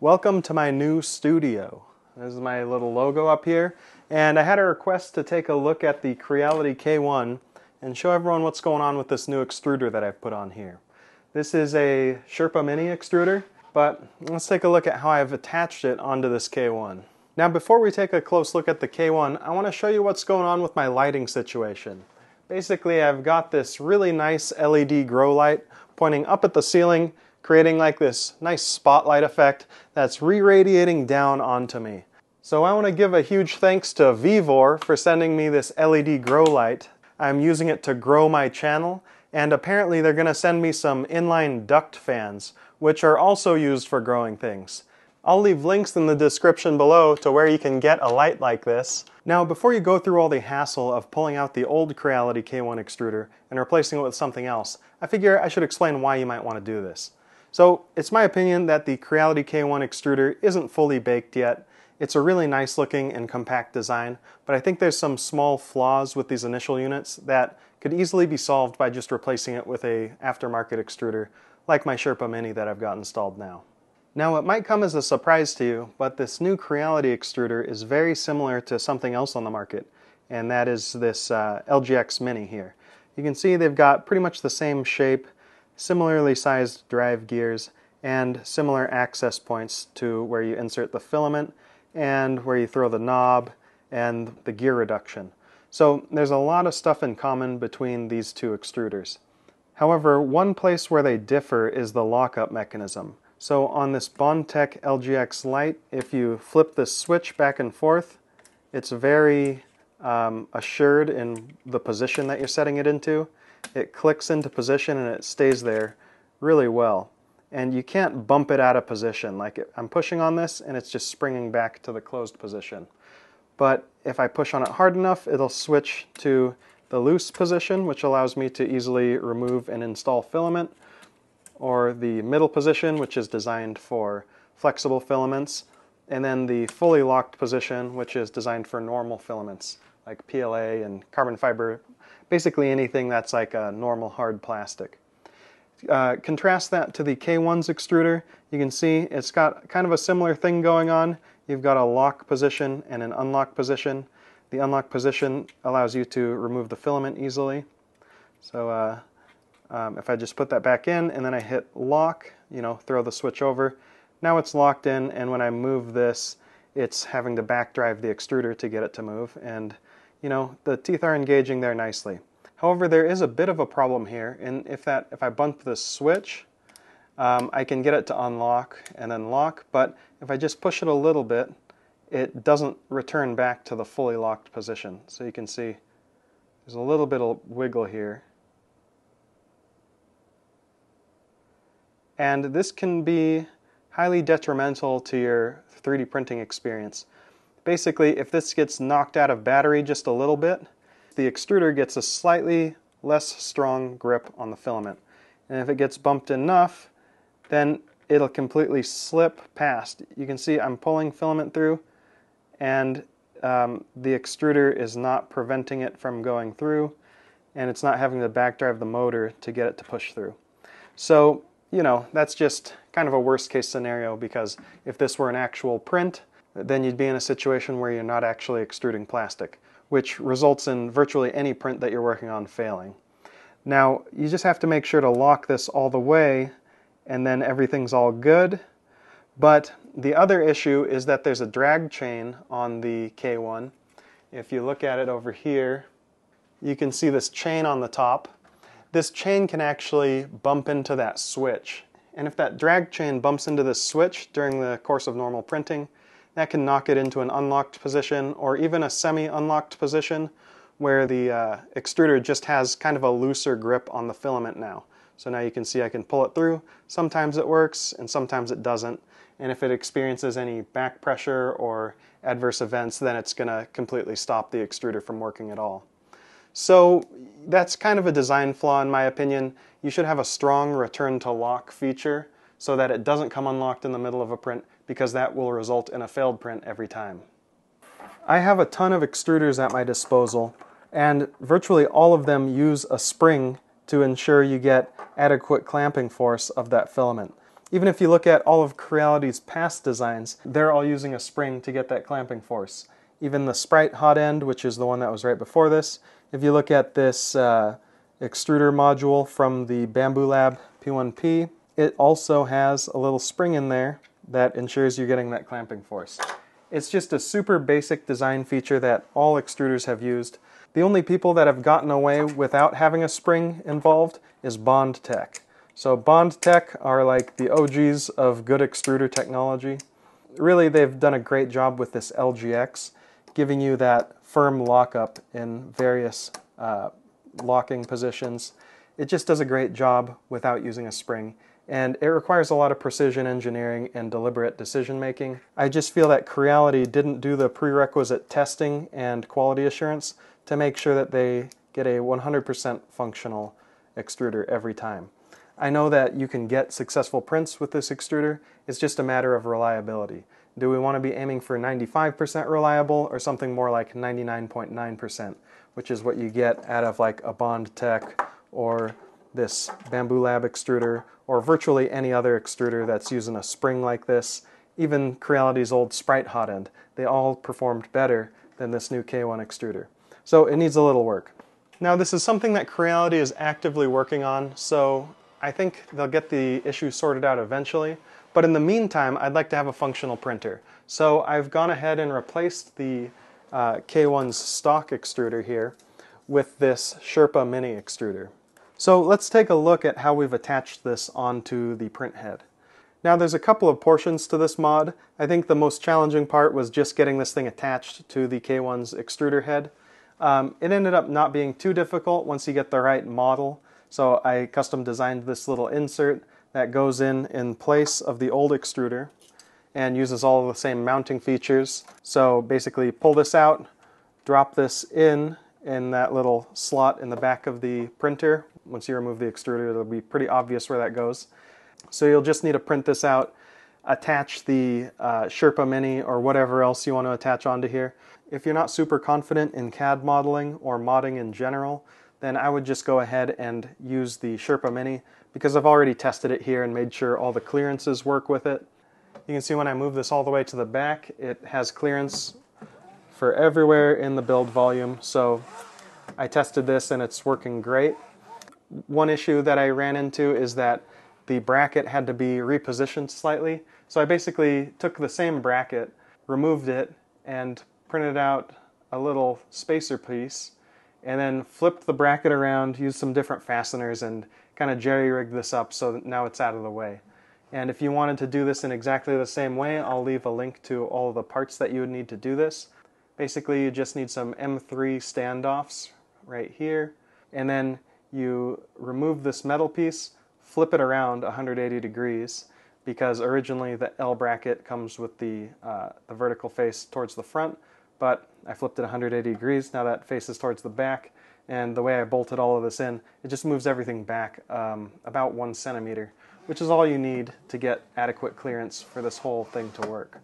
Welcome to my new studio. This is my little logo up here, and I had a request to take a look at the Creality K1 and show everyone what's going on with this new extruder that I've put on here. This is a Sherpa Mini extruder, but let's take a look at how I've attached it onto this K1. Now before we take a close look at the K1, I want to show you what's going on with my lighting situation. Basically, I've got this really nice LED grow light pointing up at the ceiling, creating like this nice spotlight effect that's re-radiating down onto me. So I want to give a huge thanks to Vevor for sending me this LED grow light. I'm using it to grow my channel, and apparently they're going to send me some inline duct fans, which are also used for growing things. I'll leave links in the description below to where you can get a light like this. Now, before you go through all the hassle of pulling out the old Creality K1 extruder and replacing it with something else, I figure I should explain why you might want to do this. So, it's my opinion that the Creality K1 extruder isn't fully baked yet. It's a really nice looking and compact design, but I think there's some small flaws with these initial units that could easily be solved by just replacing it with a aftermarket extruder like my Sherpa Mini that I've got installed now. Now it might come as a surprise to you, but this new Creality extruder is very similar to something else on the market, and that is this uh, LGX Mini here. You can see they've got pretty much the same shape, similarly sized drive gears, and similar access points to where you insert the filament and where you throw the knob and the gear reduction. So there's a lot of stuff in common between these two extruders. However, one place where they differ is the lockup mechanism. So on this Bondtech LGX Lite, if you flip the switch back and forth, it's very um, assured in the position that you're setting it into. It clicks into position and it stays there really well. And you can't bump it out of position. Like I'm pushing on this and it's just springing back to the closed position. But if I push on it hard enough, it'll switch to the loose position, which allows me to easily remove and install filament or the middle position, which is designed for flexible filaments, and then the fully locked position, which is designed for normal filaments like PLA and carbon fiber, basically anything that's like a normal hard plastic. Uh, contrast that to the K1's extruder. You can see it's got kind of a similar thing going on. You've got a lock position and an unlock position. The unlock position allows you to remove the filament easily. So uh, um, if I just put that back in and then I hit lock, you know, throw the switch over, now it's locked in and when I move this, it's having to back drive the extruder to get it to move and, you know, the teeth are engaging there nicely. However, there is a bit of a problem here and if that if I bump the switch, um, I can get it to unlock and then lock, but if I just push it a little bit, it doesn't return back to the fully locked position. So you can see there's a little bit of wiggle here. and this can be highly detrimental to your 3D printing experience. Basically, if this gets knocked out of battery just a little bit, the extruder gets a slightly less strong grip on the filament. And if it gets bumped enough, then it'll completely slip past. You can see I'm pulling filament through, and um, the extruder is not preventing it from going through, and it's not having to backdrive the motor to get it to push through. So you know, that's just kind of a worst case scenario because if this were an actual print, then you'd be in a situation where you're not actually extruding plastic, which results in virtually any print that you're working on failing. Now, you just have to make sure to lock this all the way and then everything's all good. But the other issue is that there's a drag chain on the K1. If you look at it over here, you can see this chain on the top this chain can actually bump into that switch. And if that drag chain bumps into this switch during the course of normal printing, that can knock it into an unlocked position or even a semi-unlocked position where the uh, extruder just has kind of a looser grip on the filament now. So now you can see I can pull it through. Sometimes it works and sometimes it doesn't. And if it experiences any back pressure or adverse events, then it's going to completely stop the extruder from working at all. So that's kind of a design flaw in my opinion. You should have a strong return to lock feature so that it doesn't come unlocked in the middle of a print because that will result in a failed print every time. I have a ton of extruders at my disposal and virtually all of them use a spring to ensure you get adequate clamping force of that filament. Even if you look at all of Creality's past designs, they're all using a spring to get that clamping force. Even the Sprite hot end, which is the one that was right before this, if you look at this uh, extruder module from the Bambu Lab P1P, it also has a little spring in there that ensures you're getting that clamping force. It's just a super basic design feature that all extruders have used. The only people that have gotten away without having a spring involved is Bondtech. So Bondtech are like the OGs of good extruder technology. Really, they've done a great job with this LGX, giving you that firm lockup in various uh, locking positions. It just does a great job without using a spring and it requires a lot of precision engineering and deliberate decision making. I just feel that Creality didn't do the prerequisite testing and quality assurance to make sure that they get a 100% functional extruder every time. I know that you can get successful prints with this extruder, it's just a matter of reliability. Do we want to be aiming for 95% reliable or something more like 99.9%, which is what you get out of like a Bondtech or this Bambu Lab extruder or virtually any other extruder that's using a spring like this, even Creality's old Sprite hot end, they all performed better than this new K1 extruder. So it needs a little work. Now this is something that Creality is actively working on, so I think they'll get the issue sorted out eventually. But in the meantime, I'd like to have a functional printer. So I've gone ahead and replaced the uh, K1's stock extruder here with this Sherpa Mini extruder. So let's take a look at how we've attached this onto the print head. Now there's a couple of portions to this mod. I think the most challenging part was just getting this thing attached to the K1's extruder head. Um, it ended up not being too difficult once you get the right model. So I custom designed this little insert that goes in in place of the old extruder and uses all of the same mounting features. So basically pull this out, drop this in in that little slot in the back of the printer once you remove the extruder, it'll be pretty obvious where that goes. So you'll just need to print this out, attach the uh, Sherpa Mini or whatever else you want to attach onto here. If you're not super confident in CAD modeling or modding in general, then I would just go ahead and use the Sherpa Mini because I've already tested it here and made sure all the clearances work with it. You can see when I move this all the way to the back, it has clearance for everywhere in the build volume. So I tested this and it's working great. One issue that I ran into is that the bracket had to be repositioned slightly. So I basically took the same bracket, removed it, and printed out a little spacer piece, and then flipped the bracket around, used some different fasteners, and kind of jerry rigged this up so that now it's out of the way. And if you wanted to do this in exactly the same way, I'll leave a link to all the parts that you would need to do this. Basically, you just need some M3 standoffs right here, and then you remove this metal piece, flip it around 180 degrees because originally the L bracket comes with the, uh, the vertical face towards the front, but I flipped it 180 degrees, now that faces towards the back, and the way I bolted all of this in, it just moves everything back um, about one centimeter, which is all you need to get adequate clearance for this whole thing to work.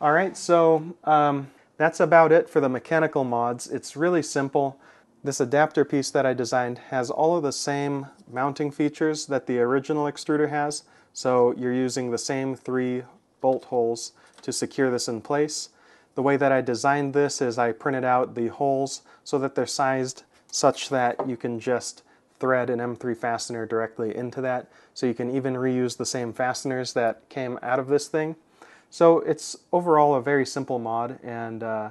All right, so um, that's about it for the mechanical mods. It's really simple. This adapter piece that I designed has all of the same mounting features that the original extruder has, so you're using the same three bolt holes to secure this in place. The way that I designed this is I printed out the holes so that they're sized such that you can just thread an M3 fastener directly into that. So you can even reuse the same fasteners that came out of this thing. So it's overall a very simple mod and uh,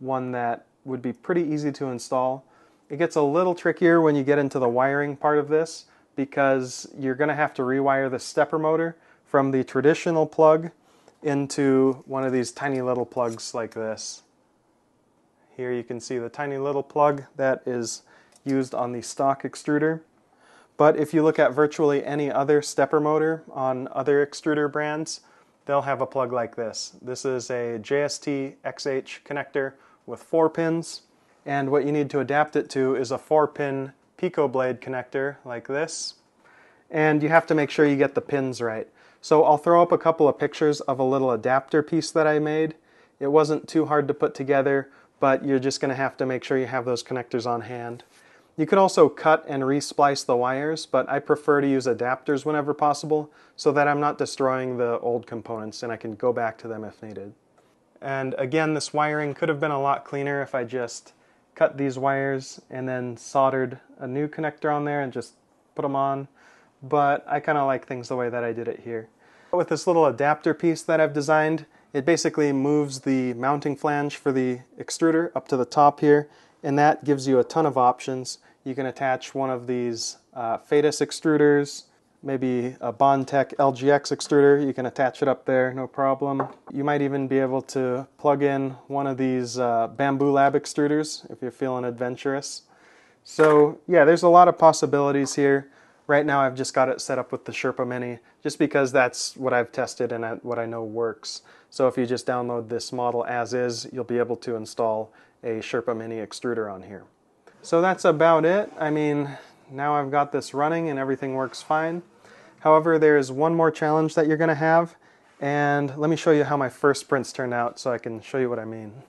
one that would be pretty easy to install. It gets a little trickier when you get into the wiring part of this because you're going to have to rewire the stepper motor from the traditional plug into one of these tiny little plugs like this. Here you can see the tiny little plug that is used on the stock extruder. But if you look at virtually any other stepper motor on other extruder brands, they'll have a plug like this. This is a JST XH connector with four pins and what you need to adapt it to is a 4-pin Picoblade connector like this. And you have to make sure you get the pins right. So I'll throw up a couple of pictures of a little adapter piece that I made. It wasn't too hard to put together, but you're just going to have to make sure you have those connectors on hand. You could also cut and resplice the wires, but I prefer to use adapters whenever possible so that I'm not destroying the old components and I can go back to them if needed. And again, this wiring could have been a lot cleaner if I just cut these wires and then soldered a new connector on there and just put them on. But I kind of like things the way that I did it here. With this little adapter piece that I've designed, it basically moves the mounting flange for the extruder up to the top here, and that gives you a ton of options. You can attach one of these uh, Phaetus extruders, maybe a Bondtech LGX extruder. You can attach it up there, no problem. You might even be able to plug in one of these uh, Bambu Lab extruders if you're feeling adventurous. So yeah, there's a lot of possibilities here. Right now I've just got it set up with the Sherpa Mini just because that's what I've tested and what I know works. So if you just download this model as is, you'll be able to install a Sherpa Mini extruder on here. So that's about it. I mean, now I've got this running and everything works fine. However, there's one more challenge that you're going to have, and let me show you how my first prints turned out so I can show you what I mean.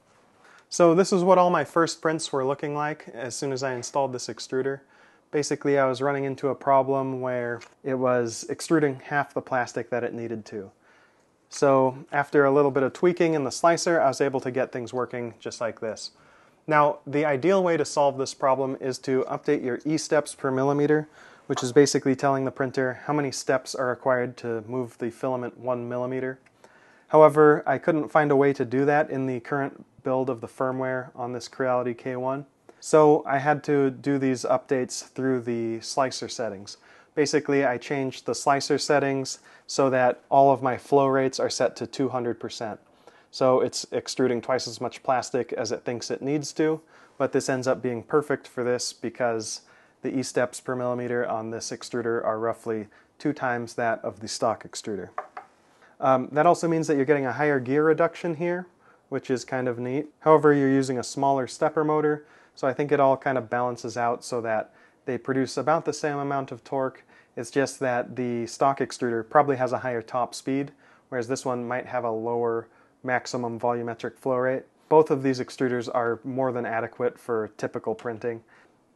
So this is what all my first prints were looking like as soon as I installed this extruder. Basically, I was running into a problem where it was extruding half the plastic that it needed to. So after a little bit of tweaking in the slicer, I was able to get things working just like this. Now, the ideal way to solve this problem is to update your E-steps per millimeter which is basically telling the printer how many steps are required to move the filament one millimeter. However, I couldn't find a way to do that in the current build of the firmware on this Creality K1. So I had to do these updates through the slicer settings. Basically, I changed the slicer settings so that all of my flow rates are set to 200%. So it's extruding twice as much plastic as it thinks it needs to, but this ends up being perfect for this because the E-steps per millimeter on this extruder are roughly two times that of the stock extruder. Um, that also means that you're getting a higher gear reduction here, which is kind of neat. However, you're using a smaller stepper motor, so I think it all kind of balances out so that they produce about the same amount of torque. It's just that the stock extruder probably has a higher top speed, whereas this one might have a lower maximum volumetric flow rate. Both of these extruders are more than adequate for typical printing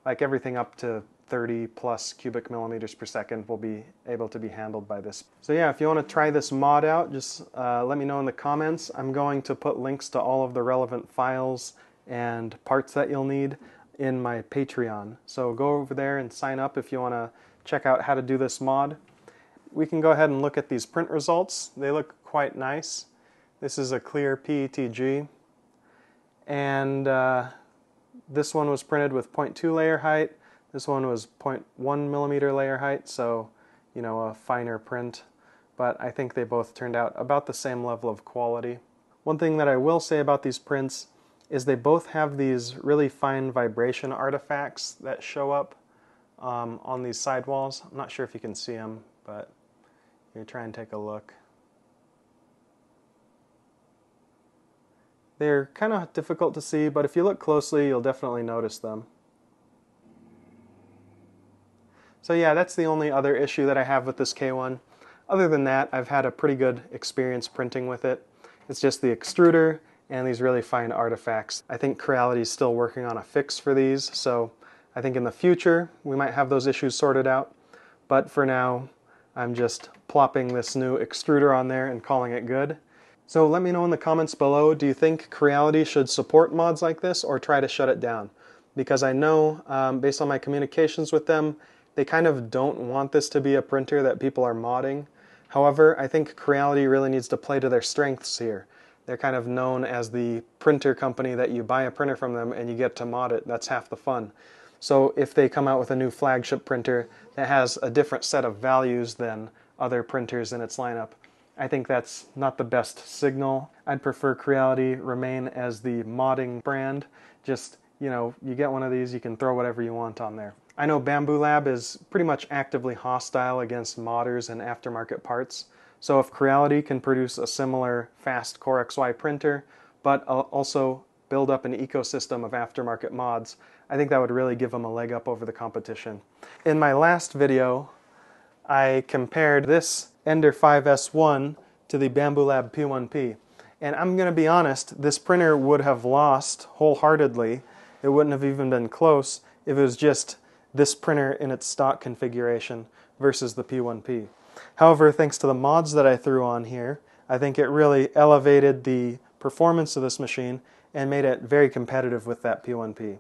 like everything up to 30 plus cubic millimeters per second will be able to be handled by this. So yeah, if you want to try this mod out, just uh, let me know in the comments. I'm going to put links to all of the relevant files and parts that you'll need in my Patreon. So go over there and sign up if you want to check out how to do this mod. We can go ahead and look at these print results. They look quite nice. This is a clear PETG. And uh, this one was printed with 0.2 layer height. This one was 0.1 millimeter layer height, so you know a finer print. But I think they both turned out about the same level of quality. One thing that I will say about these prints is they both have these really fine vibration artifacts that show up um, on these sidewalls. I'm not sure if you can see them, but you try and take a look. They're kind of difficult to see, but if you look closely, you'll definitely notice them. So yeah, that's the only other issue that I have with this K1. Other than that, I've had a pretty good experience printing with it. It's just the extruder and these really fine artifacts. I think Creality is still working on a fix for these, so I think in the future we might have those issues sorted out. But for now, I'm just plopping this new extruder on there and calling it good. So let me know in the comments below, do you think Creality should support mods like this or try to shut it down? Because I know, um, based on my communications with them, they kind of don't want this to be a printer that people are modding. However, I think Creality really needs to play to their strengths here. They're kind of known as the printer company that you buy a printer from them and you get to mod it. That's half the fun. So if they come out with a new flagship printer that has a different set of values than other printers in its lineup, I think that's not the best signal. I'd prefer Creality remain as the modding brand. Just, you know, you get one of these, you can throw whatever you want on there. I know Bambu Lab is pretty much actively hostile against modders and aftermarket parts. So if Creality can produce a similar fast CoreXY printer, but also build up an ecosystem of aftermarket mods, I think that would really give them a leg up over the competition. In my last video, I compared this Ender 5S1 to the Bambu Lab P1P. And I'm going to be honest, this printer would have lost wholeheartedly. It wouldn't have even been close if it was just this printer in its stock configuration versus the P1P. However, thanks to the mods that I threw on here, I think it really elevated the performance of this machine and made it very competitive with that P1P.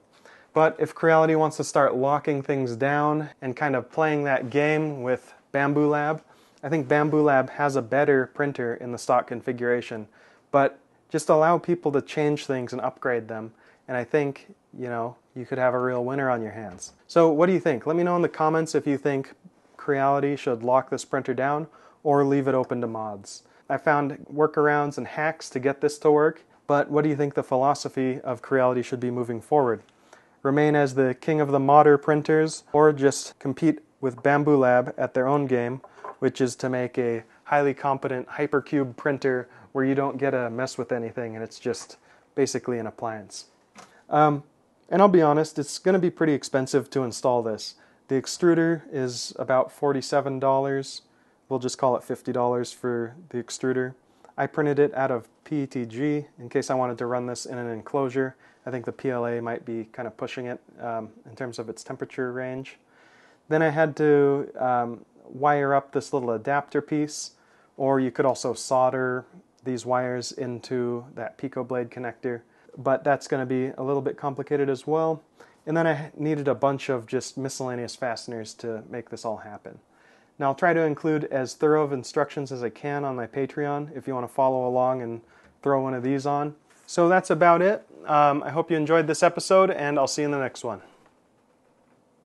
But if Creality wants to start locking things down and kind of playing that game with Bambu Lab, I think Bambu Lab has a better printer in the stock configuration. But just allow people to change things and upgrade them. And I think, you know, you could have a real winner on your hands. So what do you think? Let me know in the comments if you think Creality should lock this printer down or leave it open to mods. I found workarounds and hacks to get this to work, but what do you think the philosophy of Creality should be moving forward? Remain as the king of the modder printers or just compete with Bambu Lab at their own game, which is to make a highly competent hypercube printer where you don't get to mess with anything and it's just basically an appliance. Um, and I'll be honest, it's going to be pretty expensive to install this. The extruder is about $47. We'll just call it $50 for the extruder. I printed it out of PETG in case I wanted to run this in an enclosure. I think the PLA might be kind of pushing it um, in terms of its temperature range. Then I had to um, wire up this little adapter piece, or you could also solder these wires into that Picoblade connector, but that's going to be a little bit complicated as well. And then I needed a bunch of just miscellaneous fasteners to make this all happen. Now I'll try to include as thorough of instructions as I can on my Patreon if you want to follow along and throw one of these on. So that's about it. Um, I hope you enjoyed this episode, and I'll see you in the next one.